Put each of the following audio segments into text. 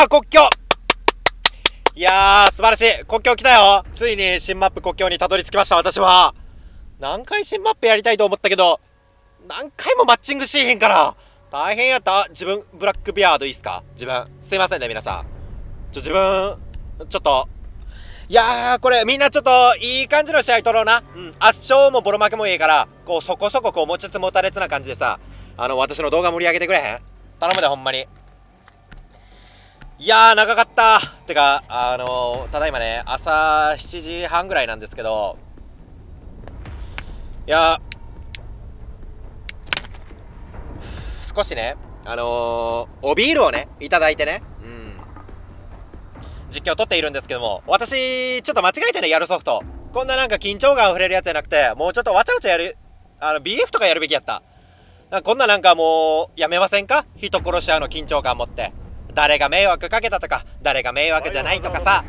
あ、国境いやー、素晴らしい国境来たよついに新マップ国境にたどり着きました、私は。何回新マップやりたいと思ったけど、何回もマッチングしへんから。大変やった。自分、ブラックビアードいいっすか？自分。すいませんね、皆さん。ちょ、自分、ちょっと、いやー、これみんなちょっといい感じの試合取ろうな。うん。圧勝もボロ負けもいいから、こうそこそここう持ちつ持たれつな感じでさ、あの、私の動画盛り上げてくれへん？頼むで、ほんまに。いやー、長かった。てか、あのー、ただいまね、朝7時半ぐらいなんですけど、いや少しね、あのー、おビールをね、いただいてね、うん。実況を撮っているんですけども、私、ちょっと間違えてね、やるソフト。こんななんか緊張感溢れるやつじゃなくて、もうちょっとわちゃわちゃやる、あの、BF とかやるべきやった。こんななんかもう、やめませんか？人殺し合うの緊張感持って。誰が迷惑かけたとか、誰が迷惑じゃないとかさ、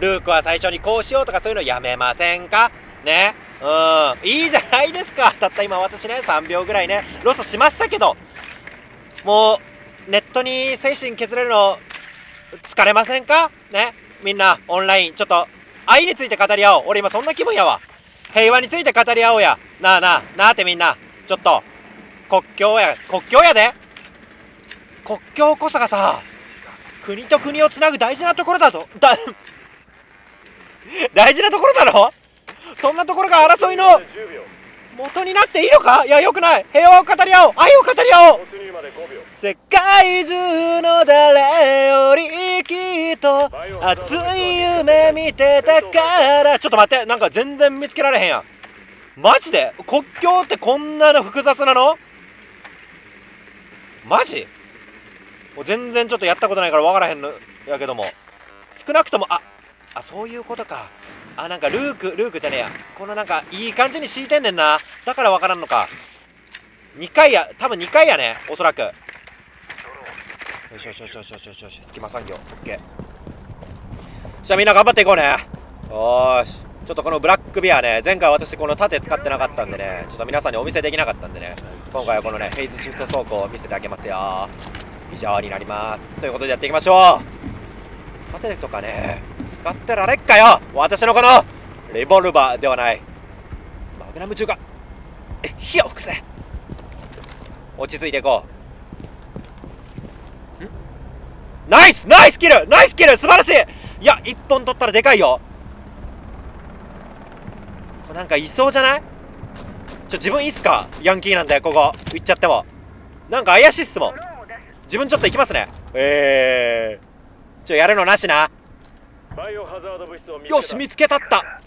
ルークは最初にこうしようとかそういうのやめませんか？ね？うん。いいじゃないですか。たった今私ね、3秒ぐらいね、ロスしましたけど、もう、ネットに精神削れるの、疲れませんか？ね？みんな、オンライン、ちょっと、愛について語り合おう。俺今そんな気分やわ。平和について語り合おうや。なあなあ、なあってみんな、ちょっと、国境や、国境やで国境こそがさ、国と国をつなぐ大事なところだと、だ、大事なところだろ？そんなところが争いの元になっていいのか？いや、よくない。平和を語り合おう。愛を語り合おう。世界中の誰よりきっと熱い夢見てたから。ちょっと待って。なんか全然見つけられへんやん。マジで？国境ってこんなの複雑なの？マジ？もう全然ちょっとやったことないから分からへんのやけども。少なくともああそういうことか。あなんかルークルークじゃねえや。このなんかいい感じに敷いてんねんな。だから分からんのか。2回や多分2回やねおそらく。よしよしよしよしよしよしよし。隙間産業。OK じゃあみんな頑張っていこうね。よし。ちょっとこのブラックビアね前回私この盾使ってなかったんでね。ちょっと皆さんにお見せできなかったんでね。今回はこのねフェイズシフト走行を見せてあげますよ。以上になります。ということでやっていきましょう。盾とかね使ってられっかよ。私のこのレボルバーではない。マグナム銃がえ火を吹くぜ。落ち着いていこう。ナイス！ナイスキル！ナイスキル！素晴らしい！いや1本取ったらでかいよ。これなんかいそうじゃない？ちょ自分いいっすか？ヤンキーなんでここ。行っちゃっても。なんか怪しいっすもん。自分ちょっと行きますね。えー、ちょやるのなしな。よし見つけたった。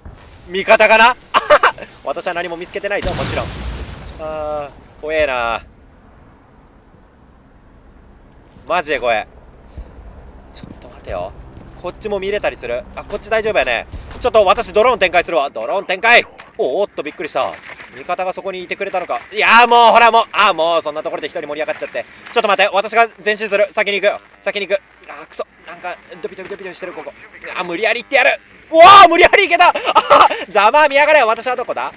味方かな？私は何も見つけてないぞもちろん。あー怖えな。マジで怖え。ちょっと待てよ。こっちも見れたりする？あこっち大丈夫やねちょっと私ドローン展開するわ。ドローン展開。おおっとびっくりした。味方がそこにいてくれたのか。いやもうほらもう。あもうそんなところで一人盛り上がっちゃって。ちょっと待って私が前進する。先に行く。先に行く。あくそ。なんかドビドビドビドビしてるここ。あ無理やり行ってやる。うわー無理やり行けた。あざまあ見やがれ私はどこだ？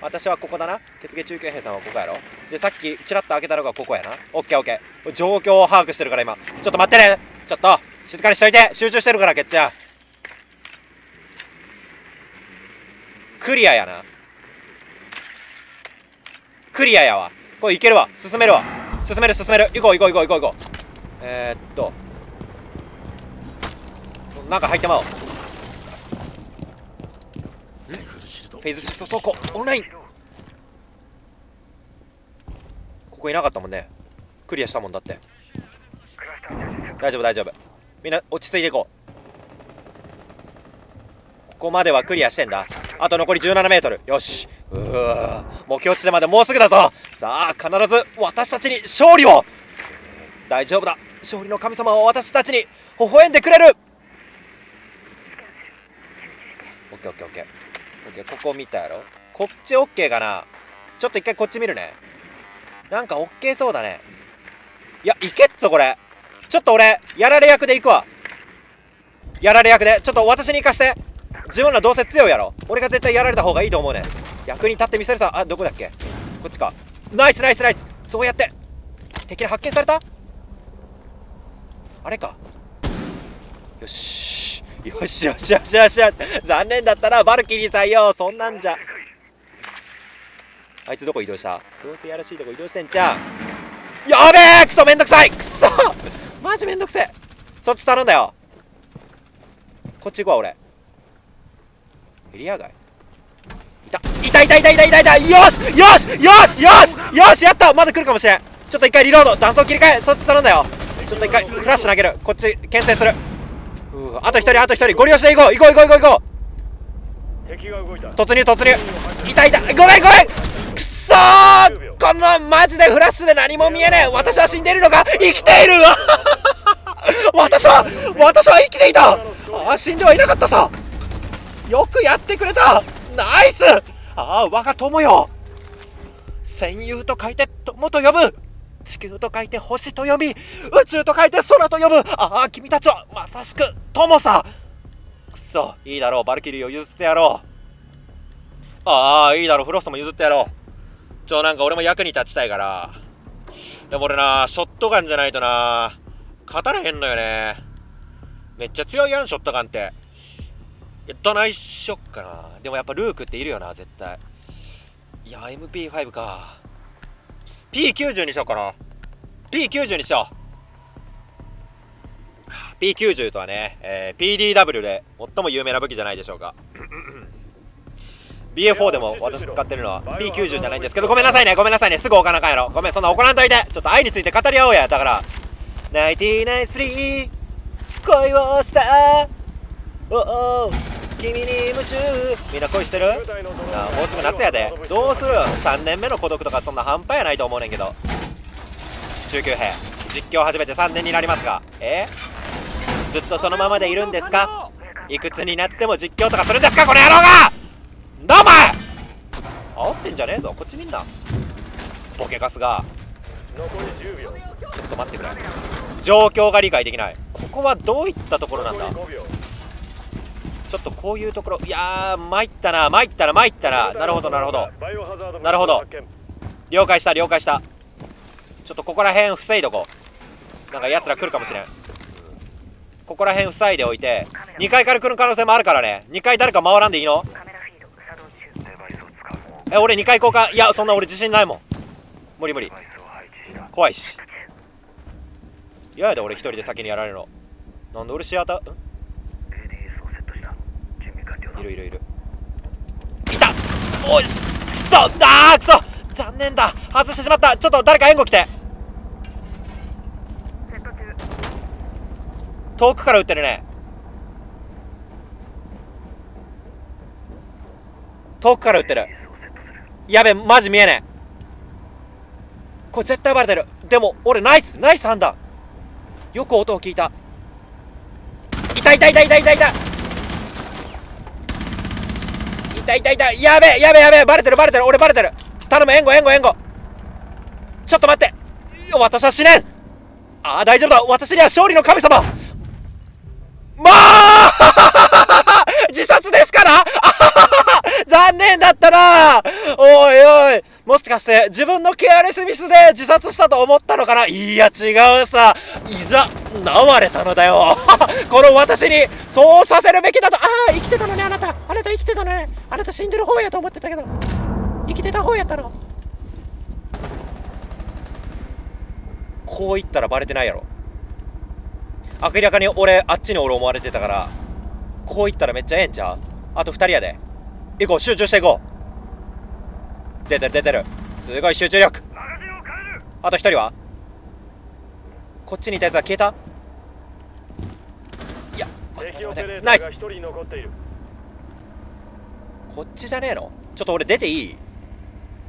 私はここだな。血芸中継兵さんはここやろ。でさっきチラッと開けたのがここやな。オッケーオッケー。状況を把握してるから今。ちょっと待ってね。ちょっと静かにしといて。集中してるからけっちゃんクリアやな。クリアやわ。これいけるわ。進めるわ。進める進める。行こう行こう行こう行こう行こう。えー、っと。中入ってまおう。フェイズシフト走行。オンライン。ここいなかったもんね。クリアしたもんだって。大丈夫大丈夫。みんな落ち着いていこう。ここまではクリアしてんだあと残り 17m よし。うー目標地点までもうすぐだぞ。さあ必ず私たちに勝利を。大丈夫だ。勝利の神様は私たちに微笑んでくれる。オッケーオッケーオッケー。ここ見たやろ。こっちオッケーかな。ちょっと一回こっち見るね。なんかオッケーそうだね。いやいけっぞこれ。ちょっと俺やられ役で行くわ。やられ役で。ちょっと私に行かして。自分らどうせ強いやろ。俺が絶対やられた方がいいと思うね役に立ってみせるさ。あどこだっけ？こっちか。ナイスナイスナイス。そうやって。敵に発見された？あれか。よし。よしよしよしよし。よし残念だったな。バルキリーさんよ。そんなんじゃ。あいつどこ移動した？どうせやらしいとこ移動してんじゃん。やべえ！クソめんどくさい！クソ！マジめんどくせえ！そっち頼んだよ。こっち行くわ俺。エリア外。いた。いたいたいたいたいたいた。よしよしよしよしよしやった。まだ来るかもしれん。ちょっと一回リロード。弾頭切り替え。そっち頼んだよ。ちょっと一回フラッシュ投げる。こっち牽制する。うあと一人あと一人。ゴリ押しで行こう。行こう行こう行こう敵が動いた。突入突入。いたいた。ごめんごめん。くそー。このマジでフラッシュで何も見えねえ。私は死んでいるのか？生きている。わ 私は私は生きていた。あー死んではいなかったさよくやってくれた。ナイス。ああ我が友よ。戦友と書いて友と呼ぶ。地球と書いて星と読み宇宙と書いて空と呼ぶ。ああ君たちはまさしく友さ。くそいいだろう。バルキリーを譲ってやろう。ああいいだろう。フロストも譲ってやろう。ちょなんか俺も役に立ちたいから。でも俺なショットガンじゃないとな。勝たれへんのよね。めっちゃ強いやんショットガンって。いやどないしよっかな。でもやっぱルークっているよな絶対。いや MP5 か。P90 にしようかな。P90 にしよう。P90 とはね、えー PDW で最も有名な武器じゃないでしょうか。BA4 でも私使ってるのは P90 じゃないんですけどごめんなさいねごめんなさいね。すぐ置かなあかんやろごめんそんな怒らんといて。ちょっと愛について語り合おうや。だから993恋をした。おお君に夢中みんな恋してる？あもうすぐ夏やで。どうする？3年目の孤独とかそんな半端やないと思うねんけど。中級兵実況始めて3年になりますが。え？ずっとそのままでいるんですか？いくつになっても実況とかするんですか？この野郎が！なお前煽ってんじゃねえぞ。こっちみんな。ボケカスが。ちょっと待ってくれ。状況が理解できない。ここはどういったところなんだ？ちょっとこういうところ。いやー参ったな。参ったな。参ったな。なるほどなるほど。なるほど。了解した了解した。ちょっとここら辺防いどこう。なんか奴ら来るかもしれん。ここら辺塞いでおいて2階から来る可能性もあるからね。2階誰か回らんでいいの？え俺2階行こうか。いやそんな俺自信ないもん。無理無理。怖いし。嫌やで俺一人で先にやられるの。なんで俺シアターん ADS をセットした準備完了だいるいるいる。いた。おいしくそあーくそ。残念だ。外してしまった。ちょっと誰か援護来て。遠くから撃ってるね。遠くから撃ってる ADS をセットする。やべマジ見えねえ。これ絶対バレてる。でも俺ナイス。ナイス判断。よく音を聞いた。いたいたいたいたいたいた。いたいたい。たやべえやべえやべえ。バレてるバレてる。俺バレてる。頼む援護援護援護。ちょっと待って。私は死ねん。ああ大丈夫だ。私には勝利の神様。まあ 自殺ですから。残念だったな。おいおい。もしかして自分のケアレスミスで自殺したと思ったのかな？いや違うさ。いざ縄れたのだよ。この私にそうさせるべきだと。ああ生きてたのねあなた。あなた生きてたね。あなた死んでる方やと思ってたけど。生きてた方やったの。こう言ったらバレてないやろ。明らかに俺あっちに俺思われてたからこう言ったらめっちゃええんちゃう？あと2人やで。行こう集中していこう。出てる出てる。すごい集中力。あと1人は？こっちにいたやつは消えた？いやナイス。1人残っている。こっちじゃねえの？ちょっと俺出ていい？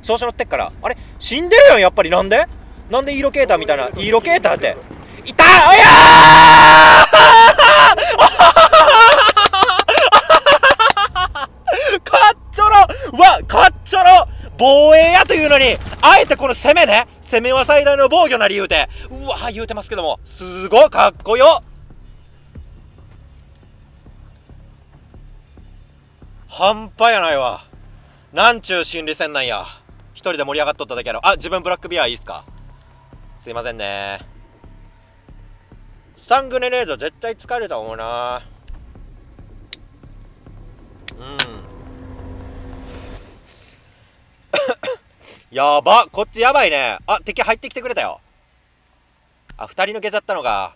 調子乗ってっから。あれ？死んでるやんやっぱり。なんで？なんでイーロケーターみたいな。イーロケーターって。いた！おやー！かっちょろ！わかっ防衛やというのにあえてこの攻めね攻めは最大の防御な理由で。うわ言うてますけどもすごいかっこよ。半端やないわ。なんちゅう心理戦なんや。一人で盛り上がっとっただけやろ。あ自分ブラックビアいいっすか。すいませんね。スタングネレード絶対疲れたもんなうんやばこっちやばいね。あ敵入ってきてくれたよ。あ2人抜けちゃったのか。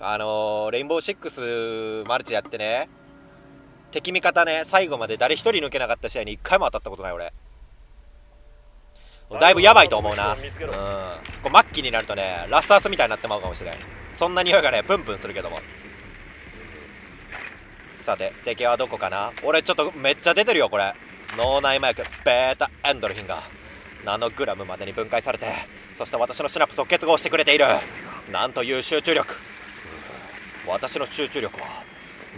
あのー、レインボーシックスマルチやってね。敵味方ね。最後まで誰一人抜けなかった試合に一回も当たったことない俺。だいぶやばいと思うな。うん。こう末期になるとねラスアースみたいになってまうかもしれん。そんな匂いがねプンプンするけども。さて敵はどこかな？俺ちょっとめっちゃ出てるよこれ脳内麻薬ベータエンドルフィンがナノグラムまでに分解されてそして私のシナプスを結合してくれている。なんという集中力。私の集中力は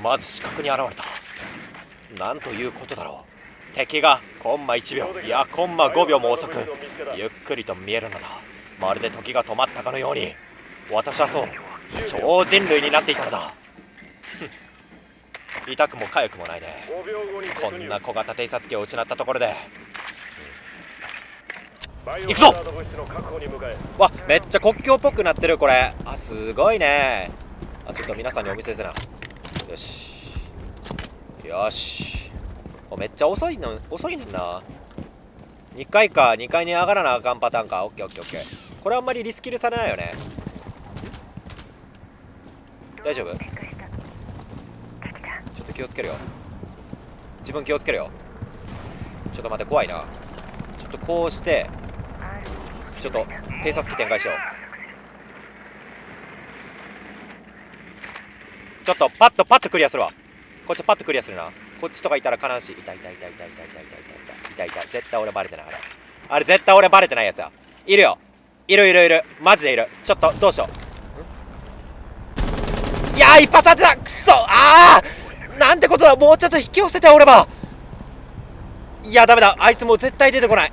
まず視覚に現れた。なんということだろう。敵がコンマ1秒いやコンマ5秒も遅くゆっくりと見えるのだ。まるで時が止まったかのように。私はそう超人類になっていたのだ。痛くも痒くもないね。こんな小型偵察機を失ったところで。行くぞ！わめっちゃ国境っぽくなってるこれ。あすごいね。あちょっと皆さんにお見せせな。よし。よし。めっちゃ遅いの遅いねんな2階か2階に上がらなあかんパターンか。オッケーオッケーオッケー。これあんまりリスキルされないよね。大丈夫？気をつけるよ。自分気をつけるよ。ちょっと待って怖いな。ちょっとこうしてちょっと偵察機展開しよう。ちょっとパッとパッとクリアするわ。こっちパッとクリアするな。こっちとかいたら悲しい。痛い痛い痛い痛い痛い痛い痛い痛い痛い痛い絶対俺バレてないあれあれ絶対俺バレてないやつや。いるよ。いるいるいる。マジでいる。ちょっとどうしよう。いや一発当てた。くそ。ああなんてことだもうちょっと引き寄せておれば。いやダメだ。あいつもう絶対出てこない。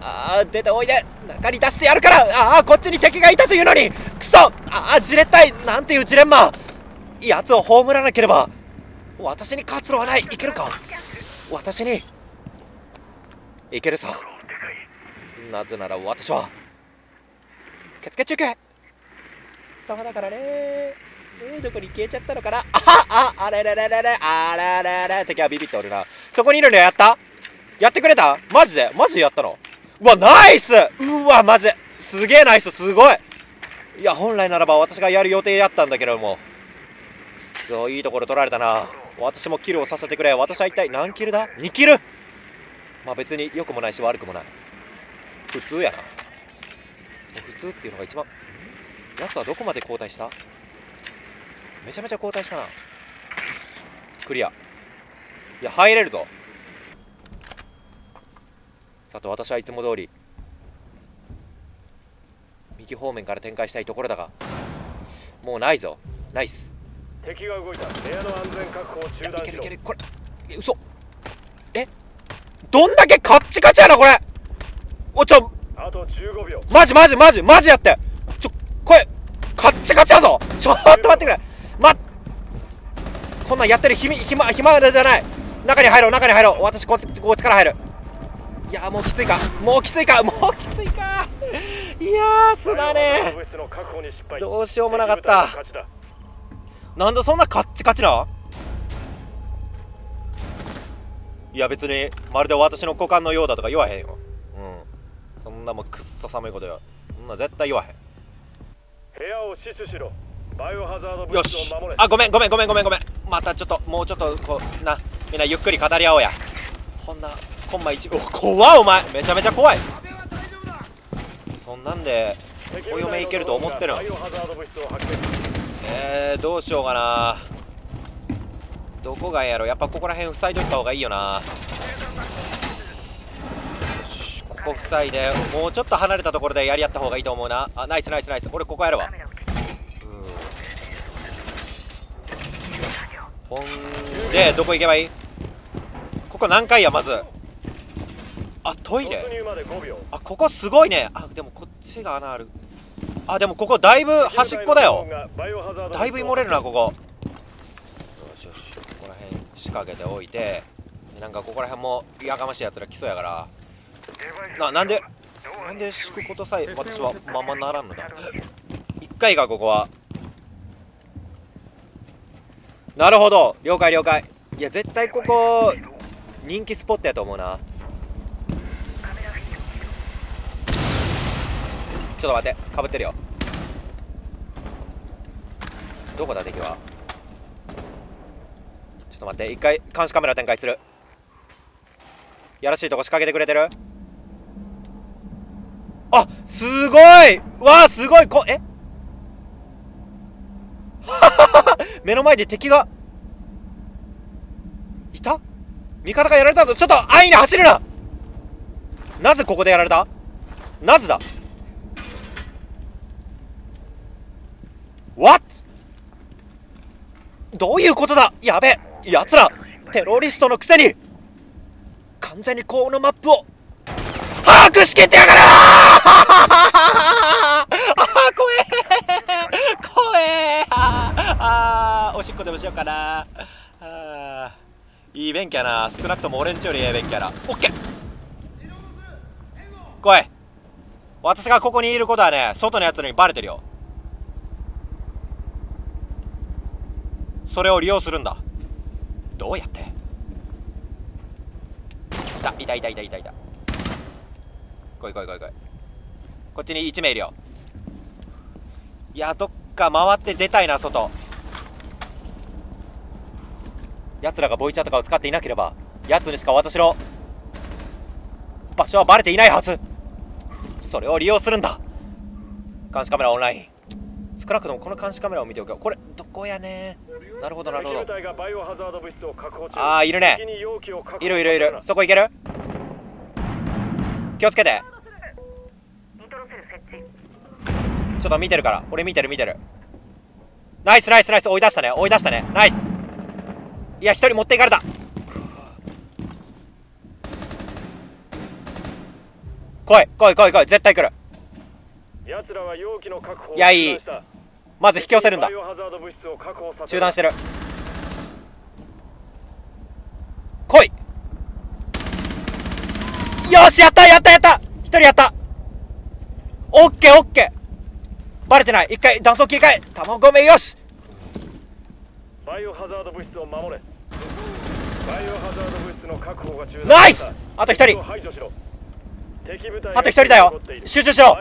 ああ出ておいで。中に出してやるから。ああこっちに敵がいたというのに。くそああじれったい。なんていうジレンマ。奴を葬らなければ。私に活路はない。いけるか。私に。いけるさ。なぜなら私は。血付中継。様だからねえー、どこに消えちゃったのかな？あはああれれれれれあれれれ敵はビビっておるな。そこにいるのやった？やってくれた？マジで？マジでやったの？うわナイス！うわマジすげえナイス！すごい！いや本来ならば私がやる予定やったんだけども。そういいところ取られたな。私もキルをさせてくれ。私は一体何キルだ？2キル！まあ別に良くもないし悪くもない。普通やな。普通っていうのが一番。やつはどこまで交代した？めちゃめちゃ交代したな。クリア。いや入れるぞ。さて私はいつも通り右方面から展開したいところだがもうないぞ。ナイス。敵が動いた。部屋の安全確保を中断しろけるいける。これえ嘘。え？どんだけカッチカチやなこれ。おちょあと15秒。マジマジマジマジやって。ちょこれカッチカチやぞ。ちょっと待ってくれまこんなんやってる暇暇暇じゃない。中に入ろう中に入ろう。私こっちこっちから入る。いやもうきついか。もうきついか。もうきついか。いやーすまねえ。どうしようもなかった。なんでそんなカッチカチな？いや別にまるで私の股間のようだとか言わへんよ。うん。そんなもんくっそ寒いことよそんな絶対言わへん。部屋を死守しろ。よし。あごめんごめんごめんごめんごめん。またちょっともうちょっとこうなみんなゆっくり語り合おうや。こんなコンマ1お怖っお前。めちゃめちゃ怖い。そんなんでお嫁いけると思ってるえー、どうしようかな。どこがええやろ？やっぱここら辺塞いといた方がいいよな。よしここ塞いでもうちょっと離れたところでやり合った方がいいと思うな。あナイスナイスナイス。俺ここやるわうんほんでどこ行けばいい？ここ何階やまず？あトイレ。あここすごいね。あでもこっちが穴ある。あでもここだいぶ端っこだよ。だいぶ漏れるなここ。よしよしここら辺仕掛けておいて。でなんかここら辺もやかましいやつら来そうやから。ななんでなんで敷くことさえ私はままならんのだ？一回がここは。なるほど。了解了解。いや絶対ここ人気スポットやと思うな。ちょっと待ってかぶってるよ。どこだ敵は？ちょっと待って一回監視カメラ展開する。やらしいとこ仕掛けてくれてる？あすごい！わあすごい！こえ？目の前で敵がいた？味方がやられたぞ。ちょっと安易に走るな。なぜここでやられた？なぜだ？What? どういうことだ？やべえ。奴らテロリストのくせに完全にこのマップを把握しきってやがるあー怖え怖えあーおしっこでもしようかな。あーいい勉強やな。少なくとも俺んちよりええ勉強やな。オッケー。来い。私がここにいることはね外のやつらにバレてるよ。それを利用するんだ。どうやって？いたいたいたいたいたいた。来い来い来い来い。こっちに1名いるよ。いやどっか回って出たいな外。奴らがボイチャとかを使っていなければ奴にしか私の場所はバレていないはず。それを利用するんだ。監視カメラオンライン。少なくともこの監視カメラを見ておけ。よこれどこやね。なるほどなるほど。あーいるね。いるいるいる。そこ行ける？気をつけて。ちょっと見てるから。俺見てる見てる。ナイスナイスナイス。追い出したね。追い出したね。ナイスいや一人持っていかれた。来い来い来い来い絶対来る。奴らは容器の確保をいやいい。まず引き寄せるんだ。中断してる。来い。よしやったやったやった。一人やった。オッケーオッケー。バレてない。一回断層切り替え。卵めよし。バイオハザード物質を守れナイス！あと一人。あと一人だよ。集中しろ。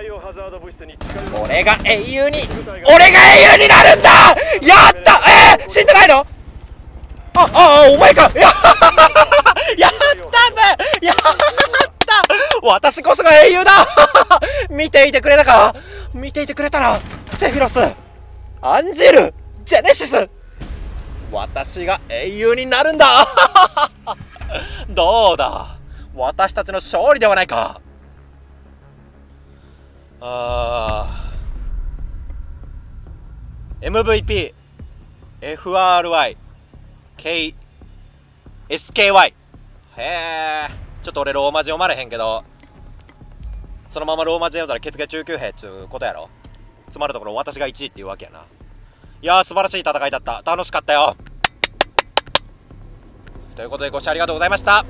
俺が英雄に俺が英雄になるんだ！やった！えー、死んでないの？あああお前か！ややったぜ！やった！私こそが英雄だ！見ていてくれたか？見ていてくれたなセフィロスアンジェルジェネシス私が英雄になるんだ。どうだ？私たちの勝利ではないか。あー。MVP FRY K SKY へえちょっと俺ローマ字読まれへんけど。そのままローマ字読んだら血が中級兵っちゅうことやろ。つまるところ私が1位っていうわけやな。いやー素晴らしい戦いだった。楽しかったよ。ということでご視聴ありがとうございました。